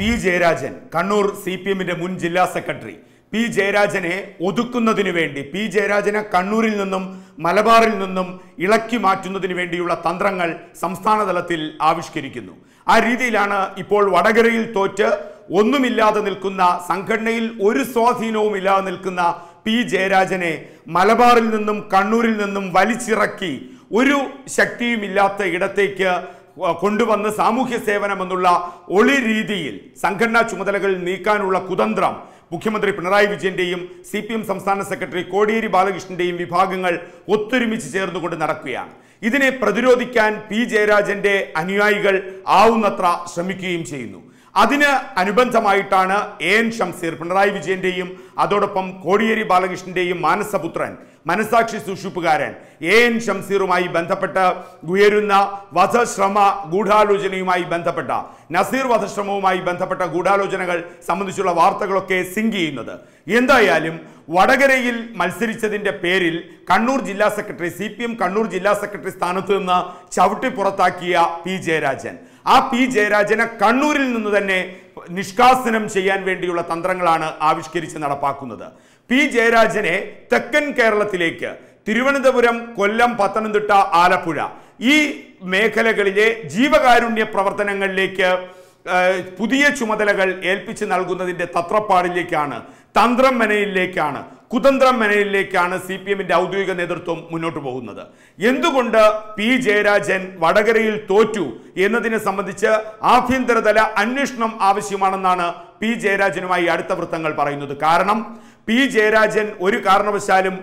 P Jayarajan Kannur C P എമ്മിന്റെ മുൻ ജില്ലാ സെക്രട്ടറി. പി ജയരാജനെ ഒതുക്കുന്നതിന് വേണ്ടി പി ജയരാജനെ കണ്ണൂരിൽ നിന്നും മലബാറിൽ നിന്നും ഇളക്കി മാറ്റുന്നതിന് വേണ്ടിയുള്ള തന്ത്രങ്ങൾ സംസ്ഥാന തലത്തിൽ ആവിഷ്കരിക്കുന്നു. ആ രീതിയിലാണ് ഇപ്പോൾ വടകരയിൽ തോറ്റ് ഒന്നുമില്ലാതെ നിൽക്കുന്ന സംഘടനയിൽ ഒരു സ്വാധീനവും ഇല്ലാതെ നിൽക്കുന്ന പി ജയരാജനെ മലബാറിൽ നിന്നും കണ്ണൂരിൽ നിന്നും വലിച്ചിറക്കി ഒരു ശക്തിയുമില്ലാത്ത ഇടത്തേക്ക് കൊണ്ടുവന്ന് സാമൂഹ്യ സേവനം എന്നുള്ള ഒളി രീതിയിൽ സംഘടനാ ചുമതലകൾ നീക്കാനുള്ള കുതന്ത്രം മുഖ്യമന്ത്രി പിണറായി വിജയന്റെയും സി പി എം സംസ്ഥാന സെക്രട്ടറി കോടിയേരി ബാലകൃഷ്ണന്റെയും വിഭാഗങ്ങൾ ഒത്തൊരുമിച്ച് ചേർന്നുകൊണ്ട് നടക്കുകയാണ്. ഇതിനെ പ്രതിരോധിക്കാൻ പി ജയരാജന്റെ അനുയായികൾ ആവുന്നത്ര ശ്രമിക്കുകയും ചെയ്യുന്നു. അതിന് അനുബന്ധമായിട്ടാണ് എ എൻ ഷംസീർ പിണറായി വിജയന്റെയും അതോടൊപ്പം കോടിയേരി ബാലകൃഷ്ണന്റെയും മാനസപുത്രൻ മനസാക്ഷി സൂക്ഷിപ്പുകാരൻ എ എൻ ഷംസീറുമായി ബന്ധപ്പെട്ട് ഉയരുന്ന വധശ്രമ ഗൂഢാലോചനയുമായി ബന്ധപ്പെട്ട നസീർ വധശ്രമവുമായി ബന്ധപ്പെട്ട ഗൂഢാലോചനകൾ സംബന്ധിച്ചുള്ള വാർത്തകളൊക്കെ സിങ്ക് ചെയ്യുന്നത്. എന്തായാലും വടകരയിൽ മത്സരിച്ചതിന്റെ പേരിൽ കണ്ണൂർ ജില്ലാ സെക്രട്ടറി സി കണ്ണൂർ ജില്ലാ സെക്രട്ടറി സ്ഥാനത്ത് നിന്ന് ചവിട്ടി പുറത്താക്കിയ പി ജയരാജൻ. ആ പി ജയരാജനെ കണ്ണൂരിൽ നിന്ന് തന്നെ നിഷ്കാസനം ചെയ്യാൻ വേണ്ടിയുള്ള തന്ത്രങ്ങളാണ് ആവിഷ്കരിച്ച് നടപ്പാക്കുന്നത്. പി ജയരാജനെ തെക്കൻ കേരളത്തിലേക്ക് തിരുവനന്തപുരം കൊല്ലം പത്തനംതിട്ട ആലപ്പുഴ ഈ മേഖലകളിലെ ജീവകാരുണ്യ പ്രവർത്തനങ്ങളിലേക്ക് പുതിയ ചുമതലകൾ ഏൽപ്പിച്ച് നൽകുന്നതിന്റെ തത്രപ്പാടിലേക്കാണ് തന്ത്രം മെനയിലേക്കാണ് കുതന്ത്രം മെനയിലേക്കാണ് സി പി എമ്മിന്റെ ഔദ്യോഗിക നേതൃത്വം മുന്നോട്ട് പോകുന്നത്. എന്തുകൊണ്ട് പി ജയരാജൻ വടകരയിൽ തോറ്റു എന്നതിനെ സംബന്ധിച്ച് ആഭ്യന്തരതല അന്വേഷണം ആവശ്യമാണെന്നാണ് പി ജയരാജനുമായി അടുത്ത വൃത്തങ്ങൾ പറയുന്നത്. കാരണം പി ജയരാജൻ ഒരു കാരണവശാലും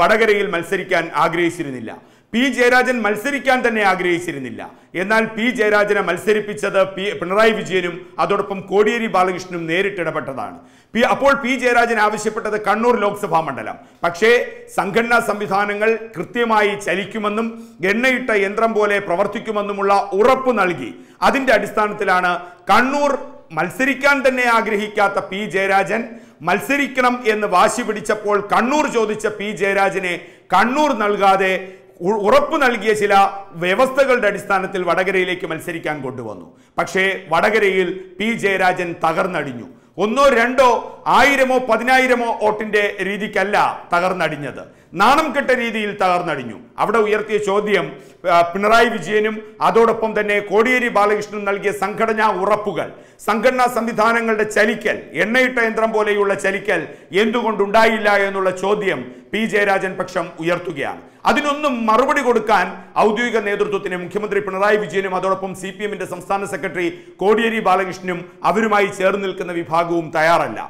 വടകരയിൽ മത്സരിക്കാൻ ആഗ്രഹിച്ചിരുന്നില്ല. പി ജയരാജൻ മത്സരിക്കാൻ തന്നെ ആഗ്രഹിച്ചിരുന്നില്ല. എന്നാൽ പി ജയരാജനെ മത്സരിപ്പിച്ചത് പി പിണറായി വിജയനും അതോടൊപ്പം കോടിയേരി ബാലകൃഷ്ണനും നേരിട്ടിടപെട്ടതാണ്. പി അപ്പോൾ പി ജയരാജൻ ആവശ്യപ്പെട്ടത് കണ്ണൂർ ലോക്സഭാ മണ്ഡലം. പക്ഷേ സംഘടനാ സംവിധാനങ്ങൾ കൃത്യമായി ചലിക്കുമെന്നും എണ്ണയിട്ട യന്ത്രം പോലെ പ്രവർത്തിക്കുമെന്നുമുള്ള ഉറപ്പ് നൽകി. അതിന്റെ അടിസ്ഥാനത്തിലാണ് കണ്ണൂർ മത്സരിക്കാൻ തന്നെ ആഗ്രഹിക്കാത്ത പി ജയരാജൻ മത്സരിക്കണം എന്ന് വാശി പിടിച്ചപ്പോൾ കണ്ണൂർ ചോദിച്ച പി ജയരാജനെ കണ്ണൂർ നൽകാതെ ഉറപ്പ് നൽകിയ ചില വ്യവസ്ഥകളുടെ അടിസ്ഥാനത്തിൽ വടകരയിലേക്ക് മത്സരിക്കാൻ കൊണ്ടുവന്നു. പക്ഷേ വടകരയിൽ പി ജയരാജൻ തകർന്നടിഞ്ഞു. ഒന്നോ രണ്ടോ ആയിരമോ പതിനായിരമോ വോട്ടിന്റെ രീതിക്കല്ല തകർന്നടിഞ്ഞത്. നാണം കെട്ട രീതിയിൽ തകർന്നടിഞ്ഞു. അവിടെ ഉയർത്തിയ ചോദ്യം പിണറായി വിജയനും അതോടൊപ്പം തന്നെ കോടിയേരി ബാലകൃഷ്ണനും നൽകിയ സംഘടനാ ഉറപ്പുകൾ സംഘടനാ സംവിധാനങ്ങളുടെ ചലിക്കൽ എണ്ണയിട്ട യന്ത്രം പോലെയുള്ള ചലിക്കൽ എന്തുകൊണ്ടുണ്ടായില്ല എന്നുള്ള ചോദ്യം പി ജയരാജൻ പക്ഷം ഉയർത്തുകയാണ്. അതിനൊന്നും മറുപടി കൊടുക്കാൻ ഔദ്യോഗിക നേതൃത്വത്തിന് മുഖ്യമന്ത്രി പിണറായി വിജയനും അതോടൊപ്പം സി പി എമ്മിന്റെ സംസ്ഥാന സെക്രട്ടറി കോടിയേരി ബാലകൃഷ്ണനും അവരുമായി ചേർന്ന് നിൽക്കുന്ന വിഭാഗവും തയ്യാറല്ല.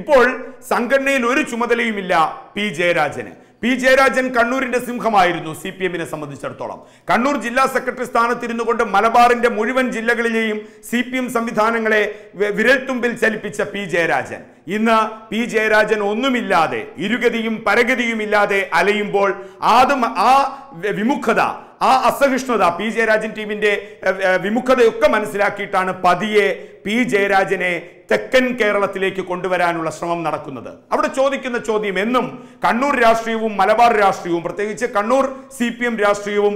ഇപ്പോൾ സംഘടനയിൽ ഒരു ചുമതലയുമില്ല പി ജയരാജന്. പി ജയരാജൻ കണ്ണൂരിന്റെ സിംഹമായിരുന്നു സി പി എമ്മിനെ സംബന്ധിച്ചിടത്തോളം. കണ്ണൂർ ജില്ലാ സെക്രട്ടറി സ്ഥാനത്തിരുന്നു കൊണ്ട് മലബാറിന്റെ മുഴുവൻ ജില്ലകളിലെയും സി പി എം സംവിധാനങ്ങളെ വിരൽത്തുമ്പിൽ ചലിപ്പിച്ച പി ജയരാജൻ. ഇന്ന് പി ജയരാജൻ ഒന്നുമില്ലാതെ ഇരുഗതിയും പരഗതിയും ഇല്ലാതെ അലയുമ്പോൾ ആദ്യം ആ വിമുഖത ആ അസഹിഷ്ണുത പി ജയരാജൻ ടീമിന്റെ വിമുഖതയൊക്കെ മനസ്സിലാക്കിയിട്ടാണ് പതിയെ പി ജയരാജനെ തെക്കൻ കേരളത്തിലേക്ക് കൊണ്ടുവരാനുള്ള ശ്രമം നടക്കുന്നത്. അവിടെ ചോദിക്കുന്ന ചോദ്യം എന്നും കണ്ണൂർ രാഷ്ട്രീയവും മലബാർ രാഷ്ട്രീയവും പ്രത്യേകിച്ച് കണ്ണൂർ സി പി എം രാഷ്ട്രീയവും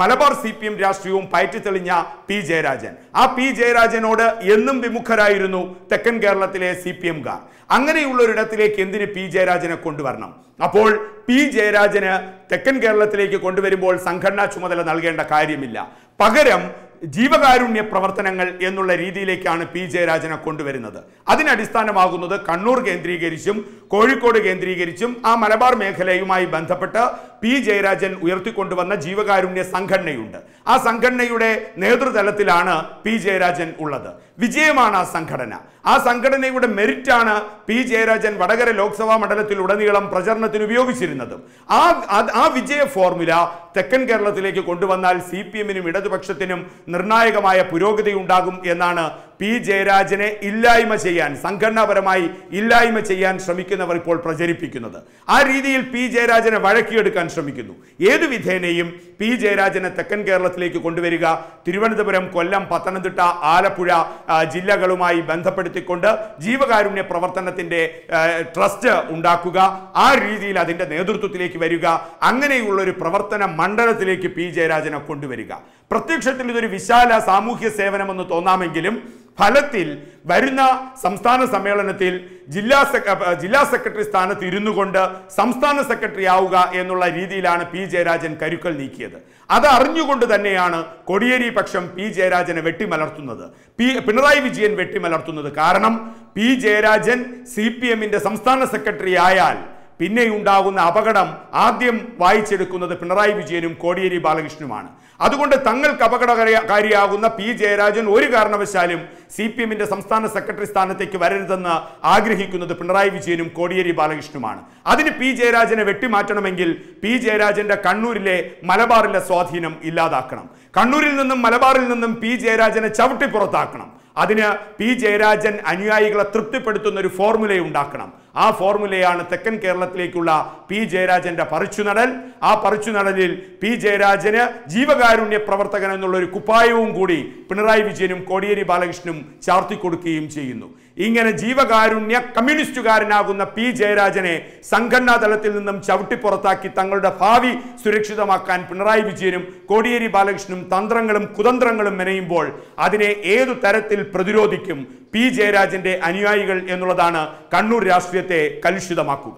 മലബാർ സി പി എം രാഷ്ട്രീയവും പയറ്റിത്തെളിഞ്ഞ പി ജയരാജൻ. ആ പി ജയരാജനോട് എന്നും വിമുഖരായിരുന്നു തെക്കൻ കേരളത്തിലെ സി പി എംകാർ അങ്ങനെയുള്ള ഒരിടത്തിലേക്ക് എന്തിന് പി ജയരാജനെ കൊണ്ടുവരണം? അപ്പോൾ പി ജയരാജന് തെക്കൻ കേരളത്തിലേക്ക് കൊണ്ടുവരുമ്പോൾ സംഘടനാ ചുമതല നൽകേണ്ട കാര്യമില്ല. പകരം ജീവകാരുണ്യ പ്രവർത്തനങ്ങൾ എന്നുള്ള രീതിയിലേക്കാണ് പി ജയരാജനെ കൊണ്ടുവരുന്നത്. അതിനടിസ്ഥാനമാകുന്നത് കണ്ണൂർ കേന്ദ്രീകരിച്ചും കോഴിക്കോട് കേന്ദ്രീകരിച്ചും ആ മലബാർ മേഖലയുമായി ബന്ധപ്പെട്ട് പി ജയരാജൻ ഉയർത്തിക്കൊണ്ടുവന്ന ജീവകാരുണ്യ സംഘടനയുണ്ട്. ആ സംഘടനയുടെ നേതൃതലത്തിലാണ് പി ജയരാജൻ ഉള്ളത്. വിജയമാണ് ആ സംഘടന. ആ സംഘടനയുടെ മെറിറ്റാണ് പി ജയരാജൻ വടകര ലോക്സഭാ മണ്ഡലത്തിൽ ഉടനീളം പ്രചരണത്തിന് ഉപയോഗിച്ചിരുന്നതും. ആ ആ വിജയ ഫോർമുല തെക്കൻ കേരളത്തിലേക്ക് കൊണ്ടുവന്നാൽ സി പി എമ്മിനും ഇടതുപക്ഷത്തിനും നിർണായകമായ പുരോഗതി ഉണ്ടാകും എന്നാണ് പി ജയരാജനെ ഇല്ലായ്മ ചെയ്യാൻ സംഘടനാപരമായി ഇല്ലായ്മ ചെയ്യാൻ ശ്രമിക്കുന്നവർ ഇപ്പോൾ പ്രചരിപ്പിക്കുന്നത്. ആ രീതിയിൽ പി ജയരാജനെ വഴക്കിയെടുക്കാൻ ശ്രമിക്കുന്നു. ഏത് വിധേനയും പി ജയരാജനെ തെക്കൻ കേരളത്തിലേക്ക് കൊണ്ടുവരിക തിരുവനന്തപുരം കൊല്ലം പത്തനംതിട്ട ആലപ്പുഴ ജില്ലകളുമായി ബന്ധപ്പെടുത്തിക്കൊണ്ട് ജീവകാരുണ്യ പ്രവർത്തനത്തിന്റെ ട്രസ്റ്റ് ഉണ്ടാക്കുക ആ രീതിയിൽ അതിന്റെ നേതൃത്വത്തിലേക്ക് വരിക അങ്ങനെയുള്ള ഒരു പ്രവർത്തന മണ്ഡലത്തിലേക്ക് പി ജയരാജനെ കൊണ്ടുവരിക. പ്രത്യക്ഷത്തിൽ ഇതൊരു വിശാല സാമൂഹ്യ സേവനമെന്ന് തോന്നാമെങ്കിലും ഫലത്തിൽ വരുന്ന സംസ്ഥാന സമ്മേളനത്തിൽ ജില്ലാ ജില്ലാ സെക്രട്ടറി സ്ഥാനത്ത് ഇരുന്നു കൊണ്ട് സംസ്ഥാന സെക്രട്ടറി ആവുക എന്നുള്ള രീതിയിലാണ് പി ജയരാജൻ കരുക്കൾ നീക്കിയത്. അത് അറിഞ്ഞുകൊണ്ട് തന്നെയാണ് കൊടിയേരി പക്ഷം പി ജയരാജനെ വെട്ടിമലർത്തുന്നത്. പി പിണറായി വിജയൻ വെട്ടിമലർത്തുന്നത്. കാരണം പി ജയരാജൻ സി പി എമ്മിന്റെ സംസ്ഥാന സെക്രട്ടറി ആയാൽ പിന്നെയുണ്ടാകുന്ന അപകടം ആദ്യം വായിച്ചെടുക്കുന്നത് പിണറായി വിജയനും കോടിയേരി ബാലകൃഷ്ണനുമാണ്. അതുകൊണ്ട് തങ്ങൾക്ക് അപകടകാരിയാകുന്ന പി. ജയരാജൻ ഒരു കാരണവശാലും സി പി എമ്മിന്റെ സംസ്ഥാന സെക്രട്ടറി സ്ഥാനത്തേക്ക് വരരുതെന്ന് ആഗ്രഹിക്കുന്നത് പിണറായി വിജയനും കോടിയേരി ബാലകൃഷ്ണനുമാണ്. അതിന് പി. ജയരാജനെ വെട്ടിമാറ്റണമെങ്കിൽ പി. ജയരാജന്റെ കണ്ണൂരിലെ മലബാറിലെ സ്വാധീനം ഇല്ലാതാക്കണം. കണ്ണൂരിൽ നിന്നും മലബാറിൽ നിന്നും പി. ജയരാജനെ ചവിട്ടി പുറത്താക്കണം. അതിന് പി ജയരാജൻ അനുയായികളെ തൃപ്തിപ്പെടുത്തുന്ന ഒരു ഫോർമുല ഉണ്ടാക്കണം. ആ ഫോർമുലയാണ് തെക്കൻ കേരളത്തിലേക്കുള്ള പി ജയരാജന്റെ പറിച്ചുനടൽ. ആ പറിച്ചുനടലിൽ പി ജയരാജന് ജീവകാരുണ്യ പ്രവർത്തകൻ എന്നുള്ള ഒരു കുപ്പായവും കൂടി പിണറായി വിജയനും കോടിയേരി ബാലകൃഷ്ണനും ചാർത്തിക്കൊടുക്കുകയും ചെയ്യുന്നു. ഇങ്ങനെ ജീവകാരുണ്യ കമ്മ്യൂണിസ്റ്റുകാരനാകുന്ന പി ജയരാജനെ സംഘടനാ തലത്തിൽ നിന്നും ചവിട്ടി പുറത്താക്കി തങ്ങളുടെ ഭാവി സുരക്ഷിതമാക്കാൻ പിണറായി വിജയനും കോടിയേരി ബാലകൃഷ്ണനും തന്ത്രങ്ങളും കുതന്ത്രങ്ങളും മെനയുമ്പോൾ അതിനെ ഏതു തരത്തിൽ പ്രതിരോധിക്കും പി ജയരാജന്റെ അനുയായികൾ എന്നുള്ളതാണ് കണ്ണൂർ രാഷ്ട്രീയത്തെ കലുഷിതമാക്കുക.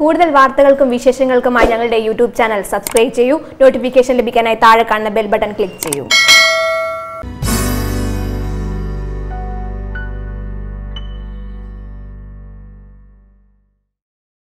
കൂടുതൽ വാർത്തകൾക്കും വിശേഷങ്ങൾക്കുമായി ഞങ്ങളുടെ യൂട്യൂബ് ചാനൽ സബ്സ്ക്രൈബ് ചെയ്യൂ. നോട്ടിഫിക്കേഷൻ ലഭിക്കാനായി താഴെ കാണുന്ന ബെൽ ബട്ടൺ ക്ലിക്ക് ചെയ്യൂ.